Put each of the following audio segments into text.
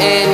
and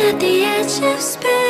at the edge of space.